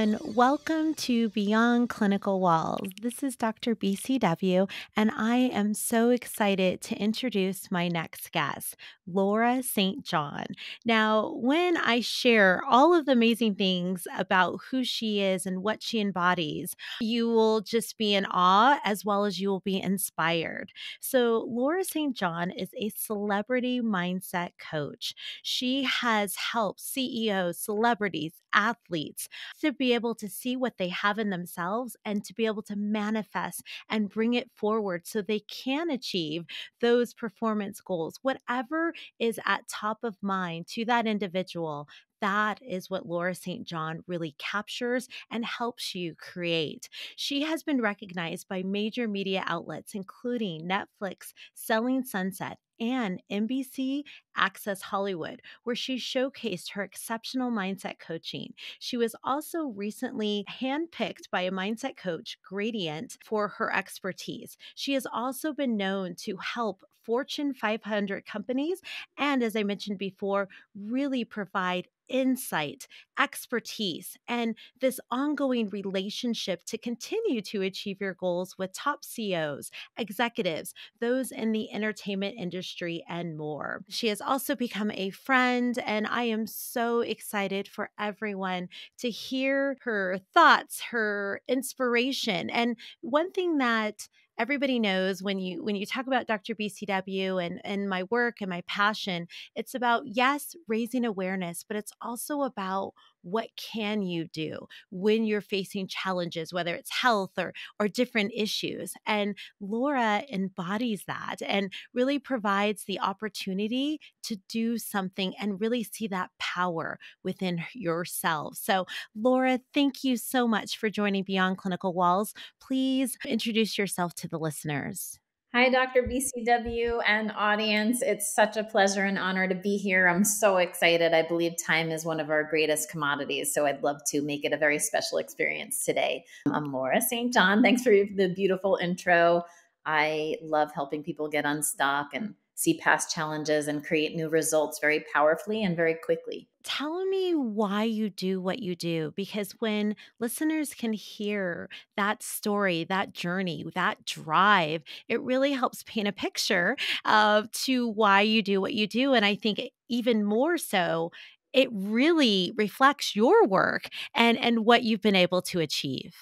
everyone. Welcome to Beyond Clinical Walls. This is Dr. BCW, and I am so excited to introduce my next guest, Laura St. John. Now, when I share all of the amazing things about who she is and what she embodies, you will just be in awe as well as you will be inspired. So, Laura St. John is a celebrity mindset coach. She has helped CEOs, celebrities, athletes to be able to see what they have in themselves and to be able to manifest and bring it forward so they can achieve those performance goals, whatever is at top of mind to that individual. That is what Laura St. John really captures and helps you create. She has been recognized by major media outlets, including Netflix, Selling Sunset, and NBC Access Hollywood, where she showcased her exceptional mindset coaching. She was also recently handpicked by a mindset coach, Gradient, for her expertise. She has also been known to help Fortune 500 companies and, as I mentioned before, really provide insight, expertise, and this ongoing relationship to continue to achieve your goals with top CEOs, executives, those in the entertainment industry, and more. She has also become a friend, and I am so excited for everyone to hear her thoughts, her inspiration. And one thing that everybody knows when you when you talk about Dr. BCW and and my work and my passion, it's about yes, raising awareness, but it's also about what can you do when you're facing challenges whether it's health or or different issues and laura embodies that and really provides the opportunity to do something and really see that power within yourself. So laura thank you so much for joining beyond clinical walls. Please introduce yourself to the listeners Hi, Dr. BCW and audience. It's such a pleasure and honor to be here. I'm so excited. I believe time is one of our greatest commodities, so I'd love to make it a very special experience today. I'm Laura St. John. Thanks for the beautiful intro. I love helping people get unstuck and see past challenges and create new results very powerfully and very quickly. Tell me why you do what you do because when listeners can hear that story, that journey, that drive, it really helps paint a picture of to why you do what you do and I think even more so it really reflects your work and and what you've been able to achieve.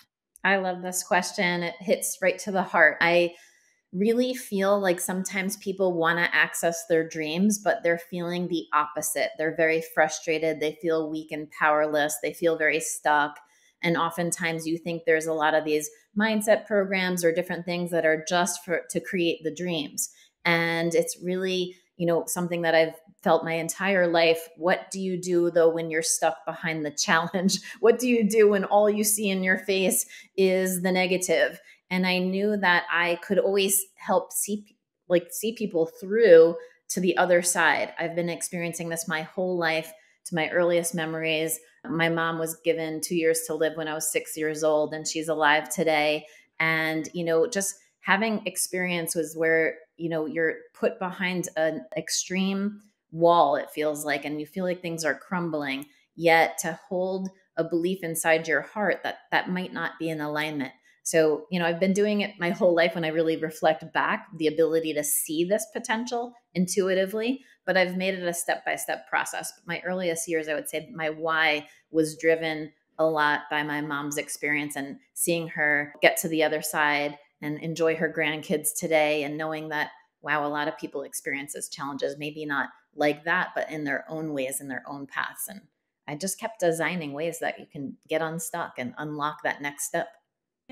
I love this question. It hits right to the heart. I really feel like sometimes people want to access their dreams, but they're feeling the opposite. They're very frustrated. They feel weak and powerless. They feel very stuck. And oftentimes you think there's a lot of these mindset programs or different things that are just for to create the dreams. And it's really, you know, something that I've felt my entire life. What do you do though when you're stuck behind the challenge? What do you do when all you see in your face is the negative? And i knew that i could always help see like see people through to the other side. I've been experiencing this my whole life to my earliest memories. My mom was given 2 years to live when i was 6 years old and she's alive today. And you know just having experience was where you know you're put behind an extreme wall it feels like and you feel like things are crumbling yet to hold a belief inside your heart that that might not be in alignment so, you know, I've been doing it my whole life when I really reflect back, the ability to see this potential intuitively, but I've made it a step by step process. My earliest years, I would say my why was driven a lot by my mom's experience and seeing her get to the other side and enjoy her grandkids today and knowing that wow a lot of people experience this challenges maybe not like that but in their own ways in their own paths and i just kept designing ways that you can get unstuck and unlock that next step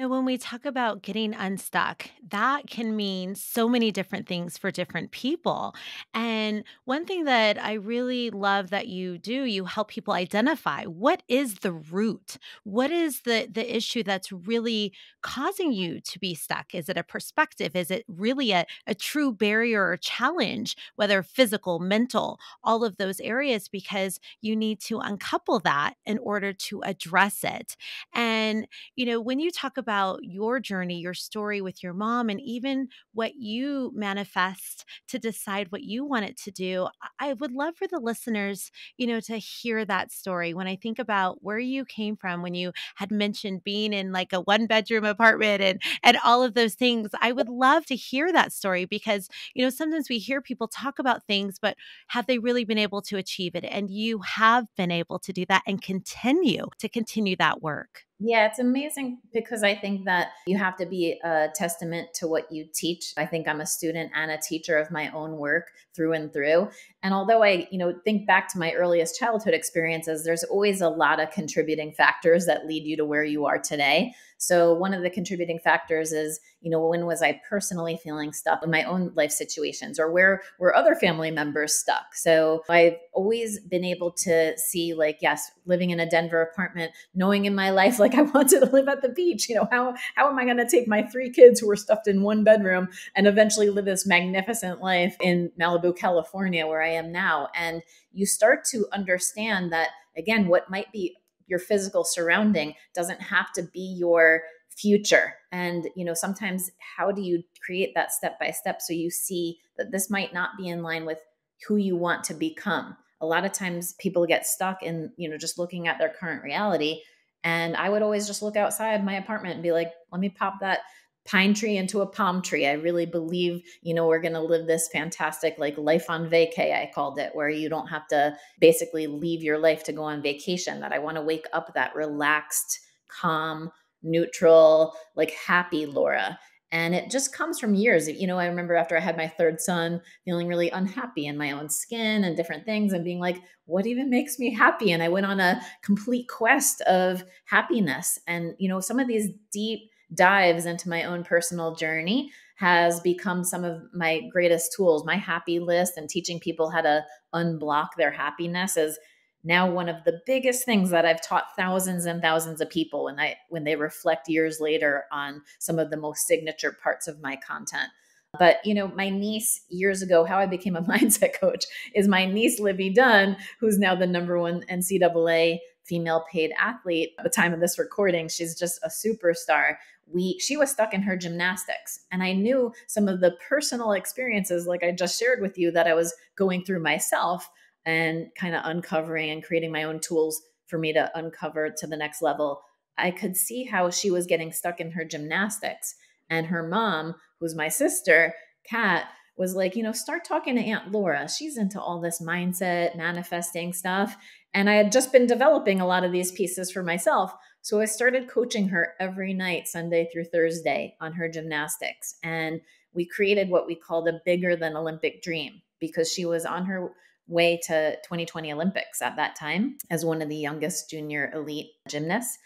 know, when we talk about getting unstuck, that can mean so many different things for different people. And one thing that I really love that you do, you help people identify what is the root? What is the the issue that's really causing you to be stuck? Is it a perspective? Is it really a, a true barrier or challenge, whether physical, mental, all of those areas? Because you need to uncouple that in order to address it. And, you know, when you talk about about your journey, your story with your mom, and even what you manifest to decide what you want it to do, I would love for the listeners, you know, to hear that story. When I think about where you came from, when you had mentioned being in like a one bedroom apartment and and all of those things, I would love to hear that story because, you know, sometimes we hear people talk about things, but have they really been able to achieve it? And you have been able to do that and continue to continue that work. Yeah, it's amazing because I think that you have to be a testament to what you teach. I think I'm a student and a teacher of my own work through and through. And although I, you know, think back to my earliest childhood experiences, there's always a lot of contributing factors that lead you to where you are today. So one of the contributing factors is, you know, when was I personally feeling stuck in my own life situations or where were other family members stuck? So I've always been able to see like, yes, living in a Denver apartment, knowing in my life like I wanted to live at the beach, you know, how how am I going to take my three kids who are stuffed in one bedroom and eventually live this magnificent life in Malibu, California where I am now? And you start to understand that again, what might be your physical surrounding doesn't have to be your future. And you know sometimes how do you create that step by step so you see that this might not be in line with who you want to become? A lot of times people get stuck in you know just looking at their current reality. And i would always just look outside my apartment and be like let me pop that pine tree into a palm tree. I really believe, you know, we're going to live this fantastic like life on vacay, I called it, where you don't have to basically leave your life to go on vacation. That I want to wake up that relaxed, calm, neutral, like happy Laura. And it just comes from years. You know, I remember after I had my third son, feeling really unhappy in my own skin and different things, and being like, what even makes me happy? And I went on a complete quest of happiness. And, you know, some of these deep, dives into my own personal journey has become some of my greatest tools. My happy list and teaching people how to unblock their happiness is now one of the biggest things that I've taught thousands and thousands of people when I when they reflect years later on some of the most signature parts of my content. But you know, my niece years ago, how I became a mindset coach is my niece Livvy Dunne, who's now the number one NCAA female paid athlete at the time of this recording. She's just a superstar we she was stuck in her gymnastics. And i knew some of the personal experiences like i just shared with you that i was going through myself and kind of uncovering and creating my own tools for me to uncover to the next level. I could see how she was getting stuck in her gymnastics. And her mom who's my sister kat was like you know start talking to aunt laura. She's into all this mindset manifesting stuff. And i had just been developing a lot of these pieces for myself so I started coaching her every night, Sunday through Thursday, on her gymnastics. And we created what we called a bigger than Olympic dream because she was on her way to 2020 Olympics at that time as one of the youngest junior elite gymnasts.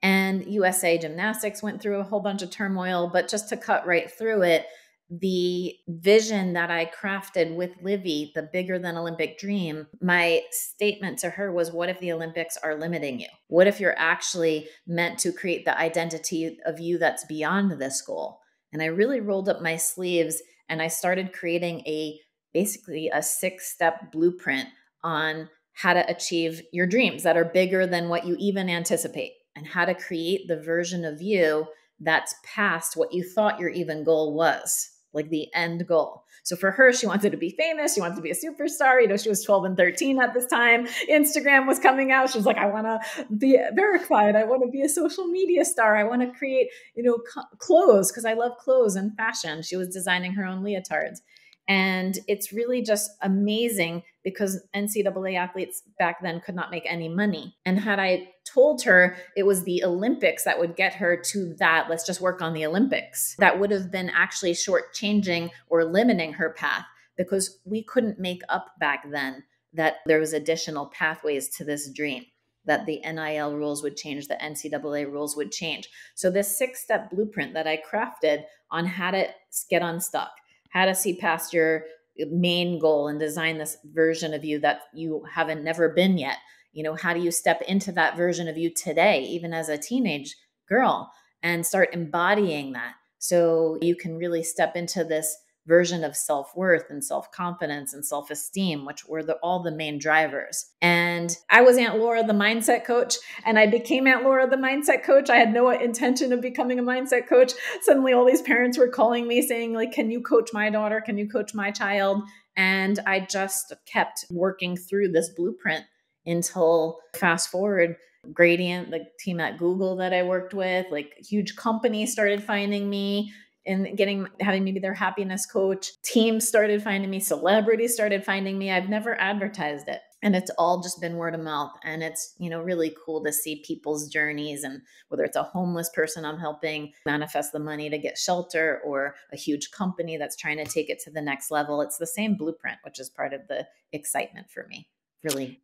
And USA Gymnastics went through a whole bunch of turmoil, but just to cut right through it, the vision that I crafted with Livvy, the bigger than Olympic dream, my statement to her was what if the Olympics are limiting you? What if you're actually meant to create the identity of you that's beyond this goal? And I really rolled up my sleeves and I started creating a basically a six step blueprint on how to achieve your dreams that are bigger than what you even anticipate and how to create the version of you that's past what you thought your even goal was like the end goal. So for her, she wanted to be famous. She wanted to be a superstar. You know, she was 12 and 13 at this time. Instagram was coming out. She was like, I want to be verified. I want to be a social media star. I want to create, you know, clothes because I love clothes and fashion. She was designing her own leotards. And it's really just amazing because NCAA athletes back then could not make any money. And had I told her it was the Olympics that would get her to that, let's just work on the Olympics, that would have been actually shortchanging or limiting her path because we couldn't make up back then that there was additional pathways to this dream that the NIL rules would change, the NCAA rules would change. So this six-step blueprint that I crafted on how to get unstuck, how to see past your main goal and design this version of you that you haven't never been yet you know how do you step into that version of you today even as a teenage girl and start embodying that? So you can really step into this version of self-worth and self-confidence and self-esteem which were the, all the main drivers. And i was aunt laura the mindset coach and i became aunt laura the mindset coach. I had no intention of becoming a mindset coach. Suddenly all these parents were calling me saying like can you coach my daughter? Can you coach my child? And i just kept working through this blueprint until fast forward gradient the team at google that i worked with like huge companies started finding me and getting having me be their happiness coach. Teams started finding me, celebrities started finding me. I've never advertised it. And it's all just been word of mouth. And it's, you know, really cool to see people's journeys and whether it's a homeless person I'm helping manifest the money to get shelter or a huge company that's trying to take it to the next level. It's the same blueprint, which is part of the excitement for me. Really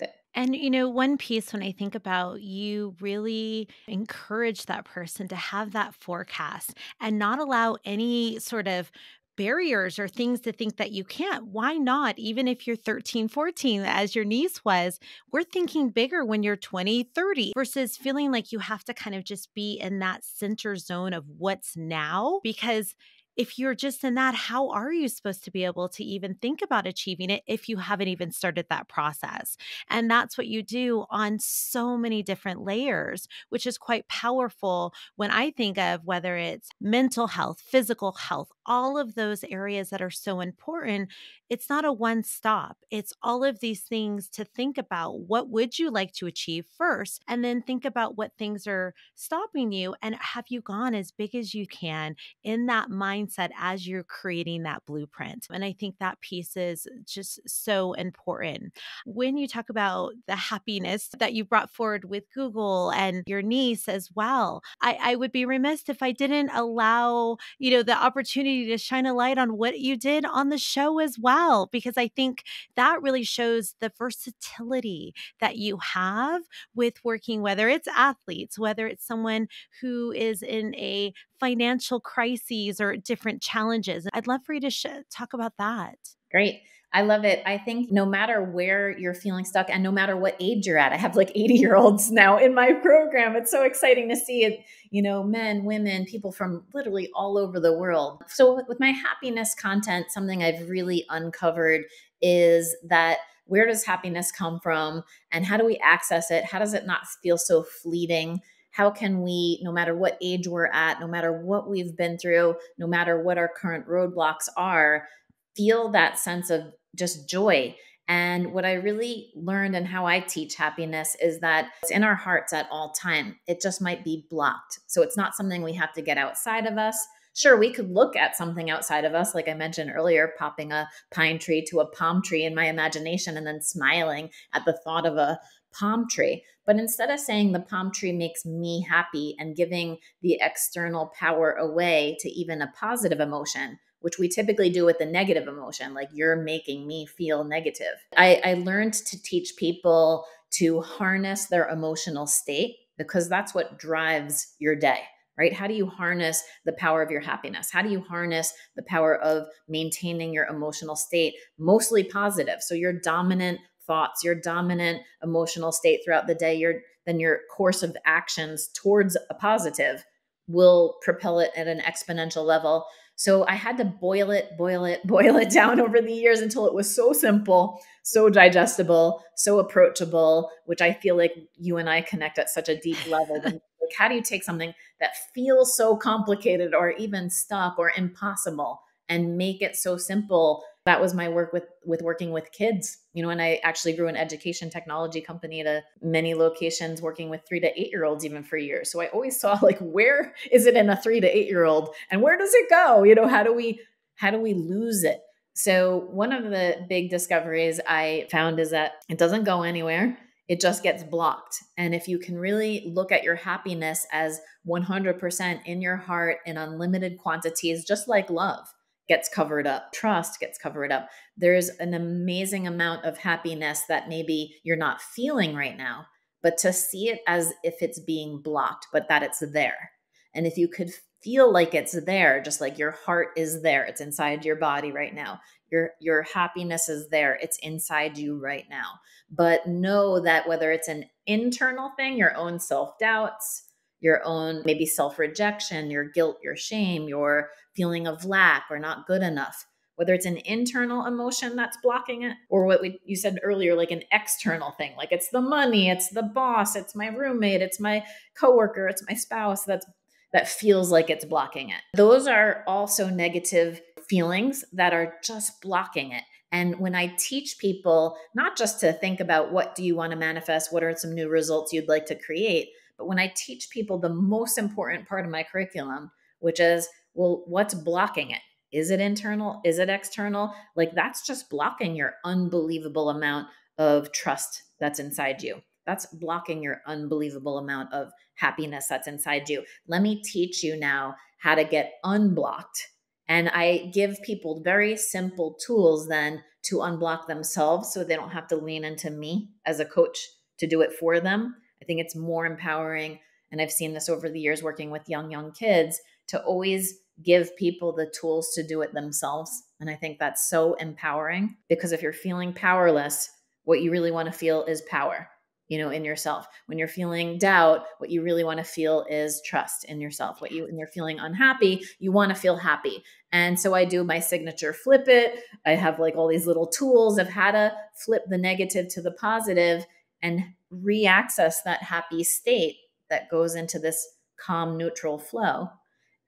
it. And, you know, one piece when I think about you really encourage that person to have that forecast and not allow any sort of barriers or things to think that you can't. Why not? Even if you're 13, 14, as your niece was, we're thinking bigger when you're 20, 30 versus feeling like you have to kind of just be in that center zone of what's now because if you're just in that, how are you supposed to be able to even think about achieving it if you haven't even started that process? And that's what you do on so many different layers, which is quite powerful when I think of whether it's mental health, physical health, all of those areas that are so important. It's not a one stop. It's all of these things to think about. What would you like to achieve first? And then think about what things are stopping you. And have you gone as big as you can in that mindset as you're creating that blueprint. And I think that piece is just so important. When you talk about the happiness that you brought forward with Google and your niece as well, I, I would be remiss if I didn't allow, you know, the opportunity to shine a light on what you did on the show as well, because I think that really shows the versatility that you have with working, whether it's athletes, whether it's someone who is in a financial crises or different challenges. I'd love for you to sh- talk about that. Great. I love it. I think no matter where you're feeling stuck and no matter what age you're at, I have like 80 year olds now in my program. It's so exciting to see it, you know, men, women, people from literally all over the world. So, with my happiness content, something I've really uncovered is that where does happiness come from and how do we access it? How does it not feel so fleeting? how can we, no matter what age we're at, no matter what we've been through, no matter what our current roadblocks are, feel that sense of just joy. And what I really learned and how I teach happiness is that it's in our hearts at all time. It just might be blocked. So it's not something we have to get outside of us. Sure, we could look at something outside of us, like I mentioned earlier, popping a pine tree to a palm tree in my imagination and then smiling at the thought of a palm tree. But instead of saying the palm tree makes me happy and giving the external power away to even a positive emotion, which we typically do with the negative emotion, like you're making me feel negative. I, I learned to teach people to harness their emotional state because that's what drives your day right? How do you harness the power of your happiness? How do you harness the power of maintaining your emotional state mostly positive? So your dominant thoughts, your dominant emotional state throughout the day, your then your course of actions towards a positive will propel it at an exponential level. So I had to boil it, boil it, boil it down over the years until it was so simple, so digestible, so approachable, which I feel like you and I connect at such a deep level. like how do you take something that feels so complicated or even stuck or impossible and make it so simple that was my work with with working with kids you know and i actually grew an education technology company to many locations working with three to eight year olds even for years. So i always saw like where is it in a three to eight year old and where does it go? You know how do we how do we lose it? So one of the big discoveries i found is that it doesn't go anywhere. It just gets blocked. And if you can really look at your happiness as 100% in your heart in unlimited quantities, just like love, gets covered up, trust gets covered up. There's an amazing amount of happiness that maybe you're not feeling right now, but to see it as if it's being blocked, but that it's there. And if you could feel like it's there, just like your heart is there, it's inside your body right now. Your your happiness is there, it's inside you right now. But know that whether it's an internal thing, your own self-doubts, your own maybe self rejection, your guilt, your shame, your feeling of lack or not good enough whether it's an internal emotion that's blocking it or what we, you said earlier like an external thing like it's the money it's the boss it's my roommate it's my coworker it's my spouse that's that feels like it's blocking it. Those are also negative feelings that are just blocking it. And when i teach people not just to think about what do you want to manifest what are some new results you'd like to create but when i teach people the most important part of my curriculum which is well what's blocking it is it internal? Is it external? Like that's just blocking your unbelievable amount of trust that's inside you. That's blocking your unbelievable amount of happiness that's inside you. Let me teach you now how to get unblocked. And I give people very simple tools then to unblock themselves so they don't have to lean into me as a coach to do it for them. I think it's more empowering. And I've seen this over the years working with young, young kids to always give people the tools to do it themselves. And I think that's so empowering because if you're feeling powerless, what you really want to feel is power, you know, in yourself. When you're feeling doubt, what you really want to feel is trust in yourself. What you when you're feeling unhappy, you want to feel happy. And so I do my signature flip it. I have like all these little tools of how to flip the negative to the positive and re-access that happy state that goes into this calm neutral flow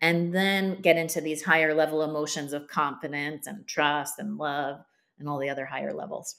and then get into these higher level emotions of confidence and trust and love and all the other higher levels.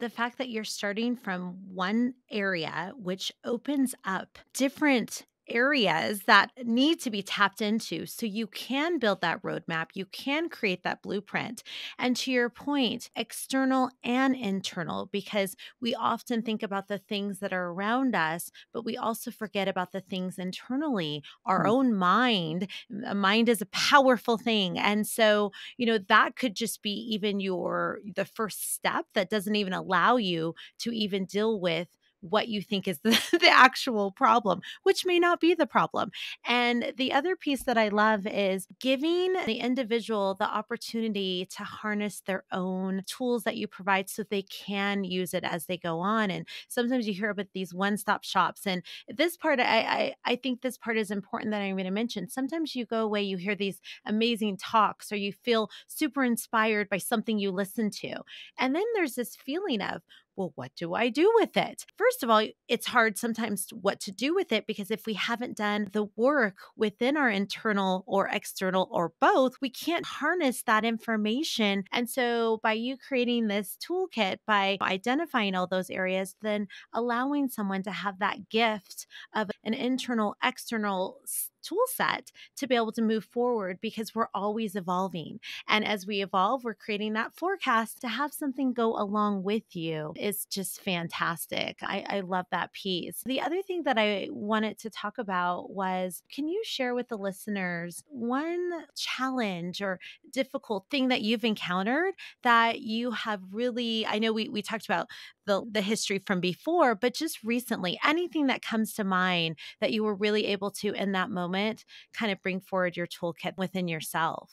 The fact that you're starting from one area, which opens up different areas that need to be tapped into so you can build that roadmap, you can create that blueprint. And to your point, external and internal, because we often think about the things that are around us, but we also forget about the things internally, our mm. own mind. A mind is a powerful thing. And so, you know, that could just be even your the first step that doesn't even allow you to even deal with what you think is the, the actual problem, which may not be the problem. And the other piece that I love is giving the individual the opportunity to harness their own tools that you provide so they can use it as they go on. And sometimes you hear about these one stop shops. And this part, I, I, I think this part is important that I'm going to mention. Sometimes you go away, you hear these amazing talks, or you feel super inspired by something you listen to. And then there's this feeling of, well, what do I do with it? First of all, it's hard sometimes what to do with it because if we haven't done the work within our internal or external or both, we can't harness that information. And so, by you creating this toolkit, by identifying all those areas, then allowing someone to have that gift of an internal, external tool set to be able to move forward because we're always evolving. And as we evolve, we're creating that forecast to have something go along with you is just fantastic. I, I love that piece. The other thing that I wanted to talk about was can you share with the listeners one challenge or difficult thing that you've encountered that you have really, I know we, we talked about the, the history from before, but just recently, anything that comes to mind that you were really able to in that moment kind of bring forward your toolkit within yourself?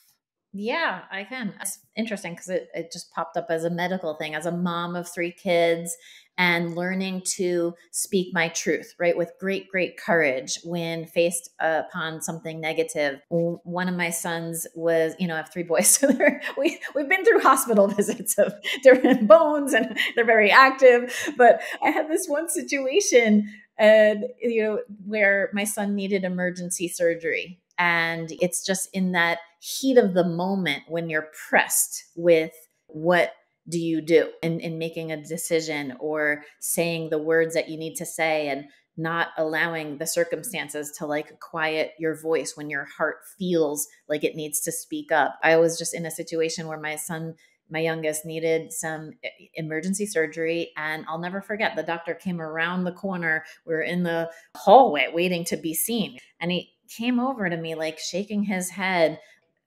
Yeah, I can. It's interesting because it, it just popped up as a medical thing, as a mom of three kids and learning to speak my truth, right? With great, great courage when faced upon something negative. One of my sons was, you know, I have three boys. So we, we've been through hospital visits of different bones and they're very active. But I had this one situation and, you know, where my son needed emergency surgery and it's just in that heat of the moment when you're pressed with what do you do in, in making a decision or saying the words that you need to say and not allowing the circumstances to like quiet your voice when your heart feels like it needs to speak up. I was just in a situation where my son my youngest needed some eh, emergency surgery and i'll never forget the doctor came around the corner we are in the hallway waiting to be seen and he came over to me like shaking his head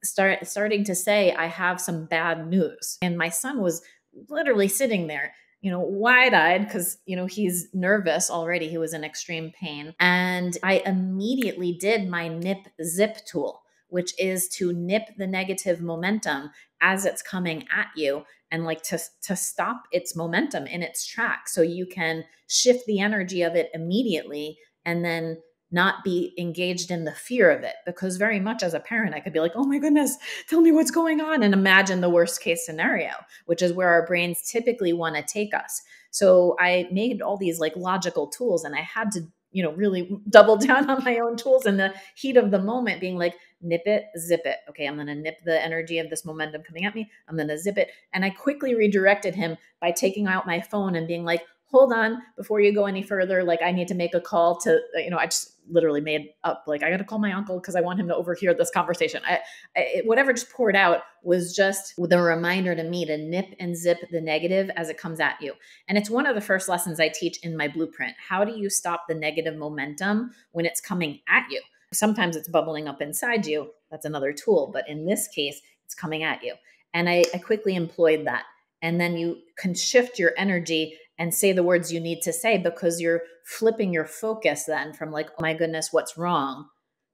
start starting to say i have some bad news and my son was literally sitting there you know wide-eyed because you know he's nervous already he was in extreme pain and i immediately did my nip zip tool which is to nip the negative momentum as it's coming at you and like to to stop its momentum in its track so you can shift the energy of it immediately and then not be engaged in the fear of it. Because very much as a parent, I could be like, oh my goodness, tell me what's going on, and imagine the worst case scenario, which is where our brains typically want to take us. So I made all these like logical tools and I had to you know, really double down on my own tools in the heat of the moment, being like, nip it, zip it. Okay, I'm going to nip the energy of this momentum coming at me. I'm going to zip it. And I quickly redirected him by taking out my phone and being like, hold on before you go any further. Like i need to make a call to you know i just literally made up like i got to call my uncle because i want him to overhear this conversation. I, I, whatever just poured out was just the reminder to me to nip and zip the negative as it comes at you. And it's one of the first lessons i teach in my blueprint. How do you stop the negative momentum when it's coming at you? Sometimes it's bubbling up inside you. That's another tool but in this case it's coming at you. And i, I quickly employed that. And then you can shift your energy and say the words you need to say because you're flipping your focus then from like oh my goodness what's wrong?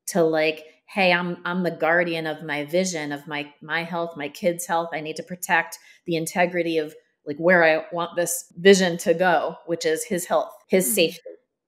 to like hey i'm i'm the guardian of my vision of my my health my kids health. I need to protect the integrity of like where i want this vision to go which is his health his mm-hmm. safety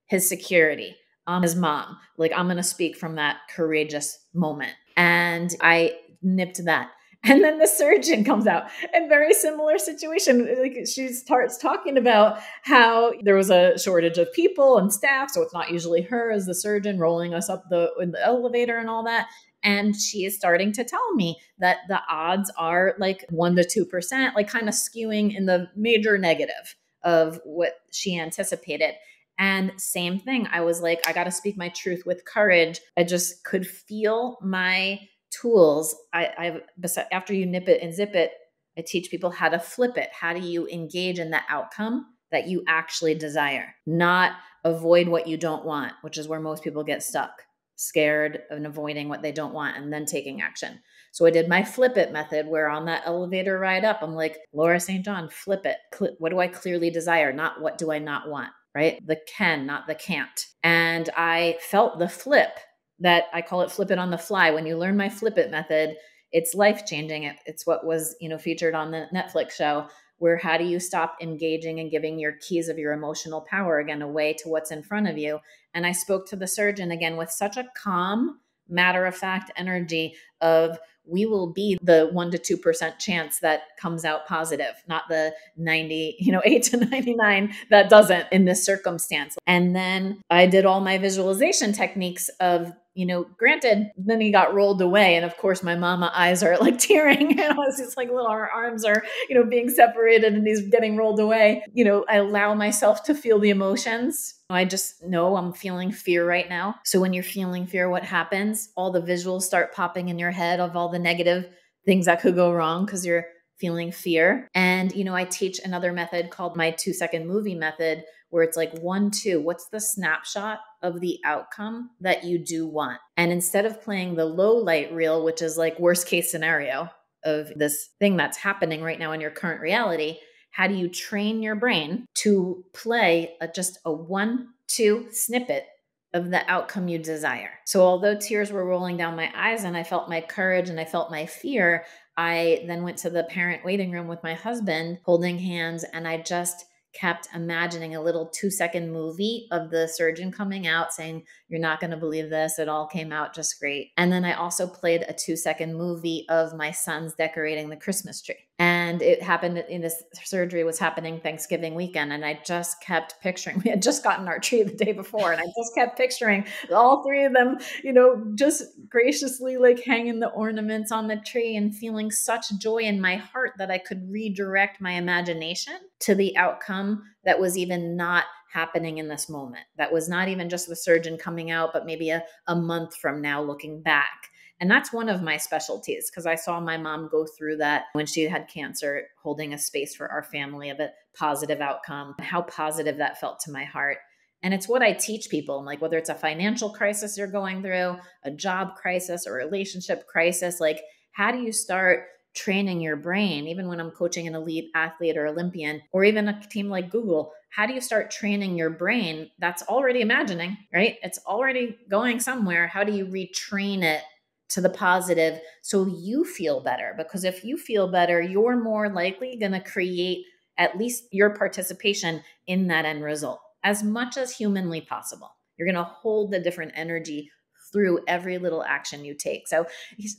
his security um, his mom. Like i'm going to speak from that courageous moment. And i nipped that and then the surgeon comes out. And very similar situation like she starts talking about how there was a shortage of people and staff so it's not usually her as the surgeon rolling us up the in the elevator and all that. And she is starting to tell me that the odds are like 1 to 2% like kind of skewing in the major negative of what she anticipated. And same thing i was like i got to speak my truth with courage. I just could feel my tools I, I after you nip it and zip it i teach people how to flip it. How do you engage in the outcome that you actually desire? Not avoid what you don't want which is where most people get stuck scared and avoiding what they don't want and then taking action. So i did my flip it method where on that elevator ride up i'm like laura st john flip it. What do i clearly desire? Not what do i not want right? The can not the can't. And i felt the flip that I call it flip it on the fly. When you learn my flip it method, it's life changing. It, it's what was, you know, featured on the Netflix show where how do you stop engaging and giving your keys of your emotional power again away to what's in front of you? And I spoke to the surgeon again with such a calm, matter of fact energy of we will be the 1 to 2% chance that comes out positive not the 90 you know 8 to 99 that doesn't in this circumstance and then i did all my visualization techniques of you know, granted, then he got rolled away. And of course, my mama eyes are like tearing. And I was just like, little our arms are, you know, being separated and he's getting rolled away. You know, I allow myself to feel the emotions. I just know I'm feeling fear right now. So when you're feeling fear, what happens? All the visuals start popping in your head of all the negative things that could go wrong because you're feeling fear. And, you know, I teach another method called my two second movie method, where it's like one, two, what's the snapshot of the outcome that you do want? And instead of playing the low light reel, which is like worst case scenario of this thing that's happening right now in your current reality, how do you train your brain to play a, just a one, two snippet of the outcome you desire. So, although tears were rolling down my eyes and I felt my courage and I felt my fear, I then went to the parent waiting room with my husband, holding hands, and I just kept imagining a little two second movie of the surgeon coming out saying, You're not going to believe this. It all came out just great. And then I also played a two second movie of my sons decorating the Christmas tree. And it happened in this surgery was happening Thanksgiving weekend. And I just kept picturing, we had just gotten our tree the day before, and I just kept picturing all three of them, you know, just graciously like hanging the ornaments on the tree and feeling such joy in my heart that I could redirect my imagination to the outcome that was even not happening in this moment. That was not even just the surgeon coming out, but maybe a, a month from now looking back. And that's one of my specialties because I saw my mom go through that when she had cancer, holding a space for our family of a positive outcome, how positive that felt to my heart. And it's what I teach people, like whether it's a financial crisis you're going through, a job crisis, or relationship crisis, like how do you start training your brain, even when I'm coaching an elite athlete or Olympian, or even a team like Google, how do you start training your brain that's already imagining, right? It's already going somewhere. How do you retrain it to the positive so you feel better? Because if you feel better, you're more likely going to create at least your participation in that end result as much as humanly possible. You're going to hold the different energy through every little action you take. So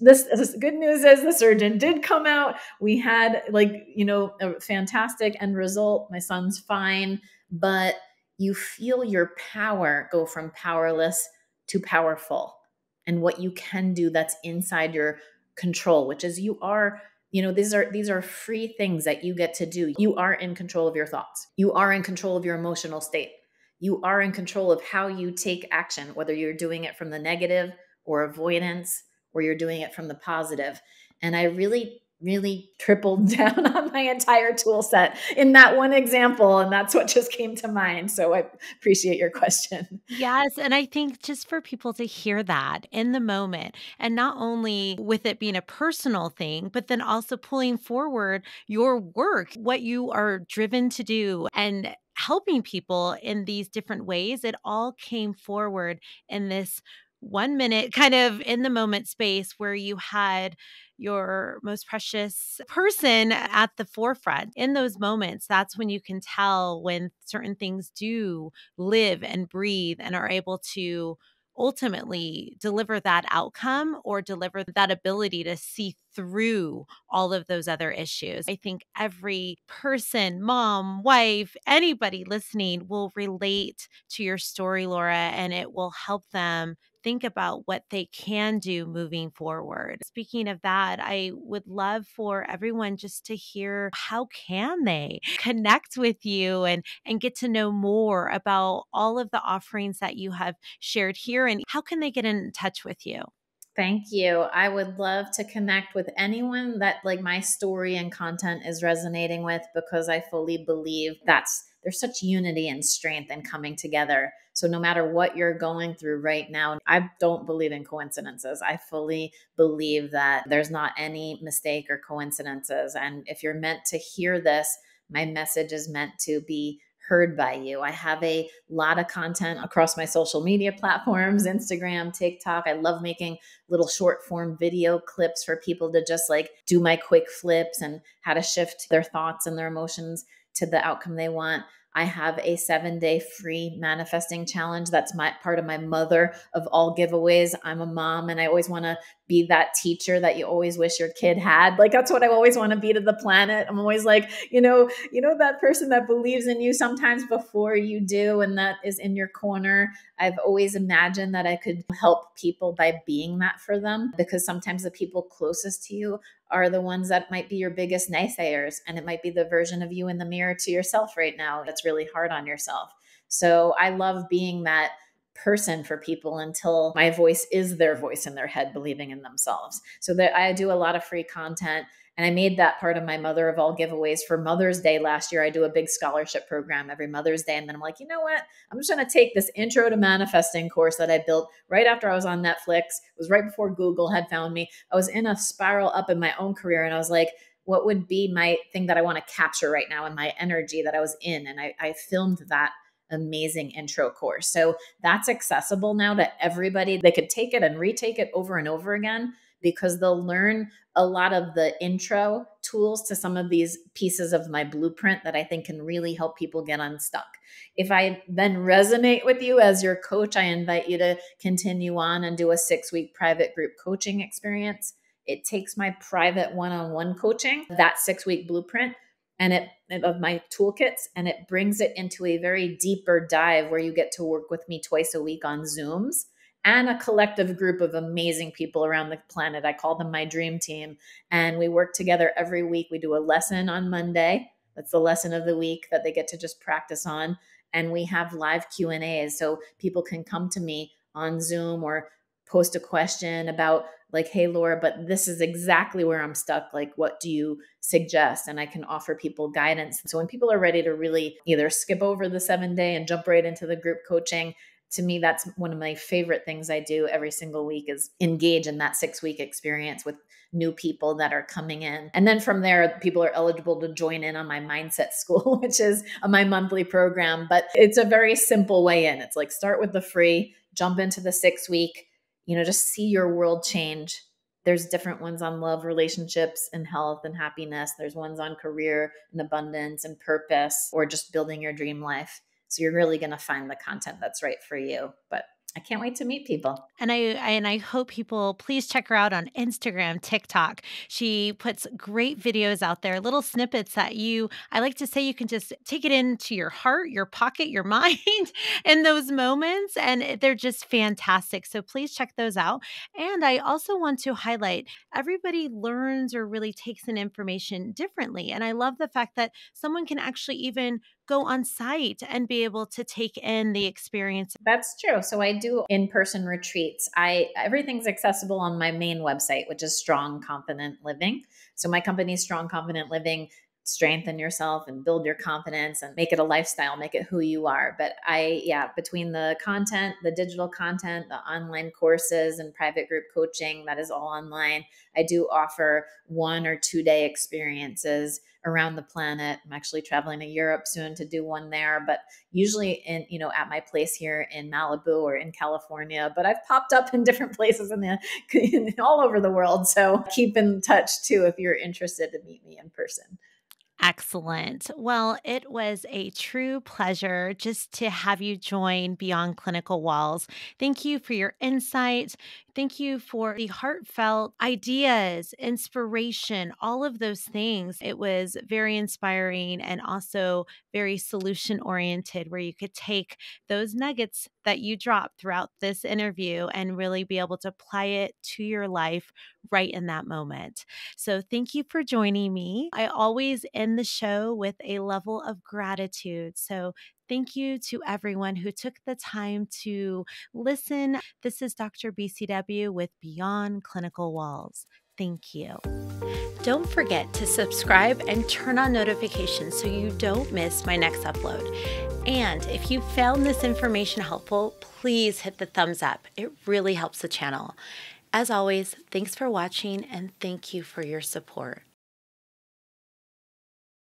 this, this good news is the surgeon did come out. We had like, you know, a fantastic end result. My son's fine, but you feel your power go from powerless to powerful and what you can do that's inside your control, which is you are you know these are these are free things that you get to do you are in control of your thoughts you are in control of your emotional state you are in control of how you take action, whether you're doing it from the negative or avoidance, or you're doing it from the positive. And I really, really tripled down on my entire tool set in that one example. And that's what just came to mind. So I appreciate your question. Yes. And I think just for people to hear that in the moment, and not only with it being a personal thing, but then also pulling forward your work, what you are driven to do, and helping people in these different ways, it all came forward in this one minute kind of in the moment space where you had your most precious person at the forefront. In those moments, that's when you can tell when certain things do live and breathe and are able to ultimately deliver that outcome or deliver that ability to see through all of those other issues. I think every person, mom, wife, anybody listening will relate to your story, Laura, and it will help them think about what they can do moving forward. Speaking of that, I would love for everyone just to hear how can they connect with you and and get to know more about all of the offerings that you have shared here and how can they get in touch with you? Thank you. I would love to connect with anyone that like my story and content is resonating with because I fully believe that's there's such unity and strength in coming together. So no matter what you're going through right now, I don't believe in coincidences. I fully believe that there's not any mistake or coincidences and if you're meant to hear this, my message is meant to be heard by you. I have a lot of content across my social media platforms Instagram, TikTok. I love making little short form video clips for people to just like do my quick flips and how to shift their thoughts and their emotions to the outcome they want. I have a seven day free manifesting challenge. That's my part of my mother of all giveaways. I'm a mom and I always want to be that teacher that you always wish your kid had. Like that's what I always want to be to the planet. I'm always like, you know, you know that person that believes in you sometimes before you do and that is in your corner. I've always imagined that I could help people by being that for them because sometimes the people closest to you are the ones that might be your biggest naysayers and it might be the version of you in the mirror to yourself right now that's really hard on yourself. So I love being that person for people until my voice is their voice in their head believing in themselves so that i do a lot of free content and i made that part of my mother of all giveaways for mother's day last year. I do a big scholarship program every mother's day and then i'm like you know what? I'm just going to take this intro to manifesting course that i built right after i was on netflix. It was right before google had found me. I was in a spiral up in my own career and i was like what would be my thing that i want to capture right now and my energy that i was in? And I, I filmed that amazing intro course. So that's accessible now to everybody. They could take it and retake it over and over again because they'll learn a lot of the intro tools to some of these pieces of my blueprint that I think can really help people get unstuck. If I then resonate with you as your coach, I invite you to continue on and do a six week private group coaching experience. It takes my private one on one coaching, that six week blueprint, and it of my toolkits and it brings it into a very deeper dive where you get to work with me twice a week on zooms and a collective group of amazing people around the planet. I call them my dream team. And we work together every week. We do a lesson on monday. That's the lesson of the week that they get to just practice on. And we have live q and a's so people can come to me on zoom or post a question about like hey laura but this is exactly where i'm stuck. Like what do you suggest? And i can offer people guidance. So when people are ready to really either skip over the seven day and jump right into the group coaching to me that's one of my favorite things i do every single week is engage in that six week experience with new people that are coming in and then from there people are eligible to join in on my mindset school which is my monthly program but it's a very simple way in it's like start with the free jump into the six week you know, just see your world change. There's different ones on love, relationships, and health and happiness. There's ones on career and abundance and purpose, or just building your dream life. So you're really going to find the content that's right for you. But I can't wait to meet people. And I and I hope people please check her out on Instagram, TikTok. She puts great videos out there, little snippets that you I like to say you can just take it into your heart, your pocket, your mind in those moments and they're just fantastic. So please check those out. And I also want to highlight everybody learns or really takes in information differently. And I love the fact that someone can actually even go on site and be able to take in the experience. That's true. So I do in-person retreats. I everything's accessible on my main website, which is Strong Confident Living. So my company Strong Confident Living strengthen yourself and build your confidence and make it a lifestyle, make it who you are. But I, yeah, between the content, the digital content, the online courses, and private group coaching, that is all online. I do offer one or two day experiences around the planet. I'm actually traveling to Europe soon to do one there, but usually in, you know, at my place here in Malibu or in California, but I've popped up in different places in the in, all over the world. So keep in touch too if you're interested to meet me in person. Excellent. Well, it was a true pleasure just to have you join Beyond Clinical Walls. Thank you for your insight. Thank you for the heartfelt ideas, inspiration, all of those things. It was very inspiring and also very solution oriented, where you could take those nuggets that you dropped throughout this interview and really be able to apply it to your life right in that moment. So, thank you for joining me. I always end the show with a level of gratitude. So, Thank you to everyone who took the time to listen. This is Dr. BCW with Beyond Clinical Walls. Thank you. Don't forget to subscribe and turn on notifications so you don't miss my next upload. And if you found this information helpful, please hit the thumbs up. It really helps the channel. As always, thanks for watching and thank you for your support.